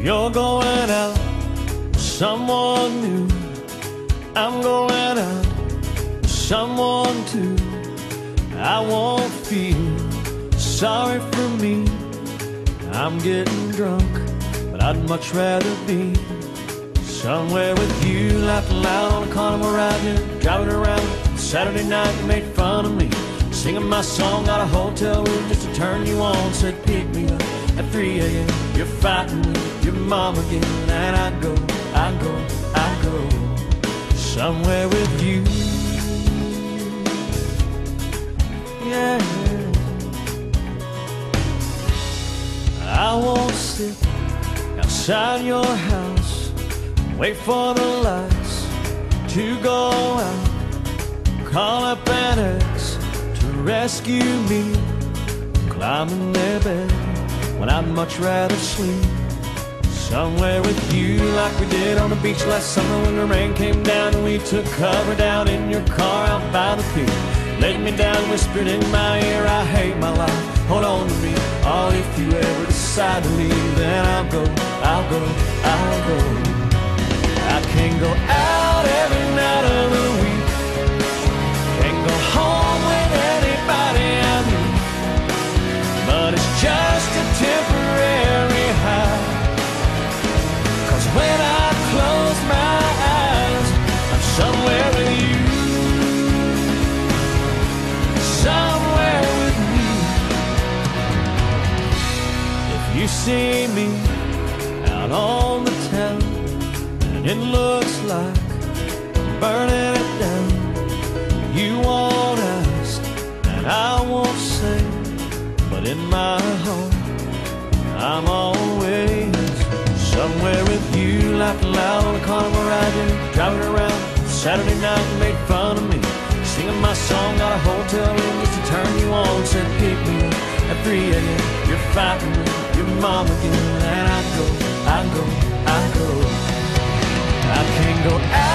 You're going out with someone new. I'm going out with someone too. I won't feel sorry for me. I'm getting drunk, but I'd much rather be somewhere with you, laughing loud on a carnival ride driving around. Saturday night, you made fun of me, singing my song out of hotel room just to turn you on. Said pick me up at 3 a.m. You're fighting with your mom again, and I go, I go, I go somewhere with you. Yeah. I won't sit outside your house, wait for the lights to go out. Call up an ex to rescue me, climbing their bed when I'd much rather sleep. Somewhere with you, like we did on the beach last summer when the rain came down and we took cover down in your car out by the pier. Laid me down, whispered in my ear, I hate my life. Hold on to me, oh, if you ever decide to leave, then I'll go, I'll go, I'll go. I can't go out see me out on the town and it looks like I'm burning it down, you won't ask and I won't say, but in my heart, I'm always somewhere with you, laughing loud on a carnival ride, yeah, driving around. Saturday night, you made fun of me, singing my song got a hotel room just to turn you on. Said pick me up at 3 a.m. You're fighting your mom again, and I go, I go, I go. I can't go out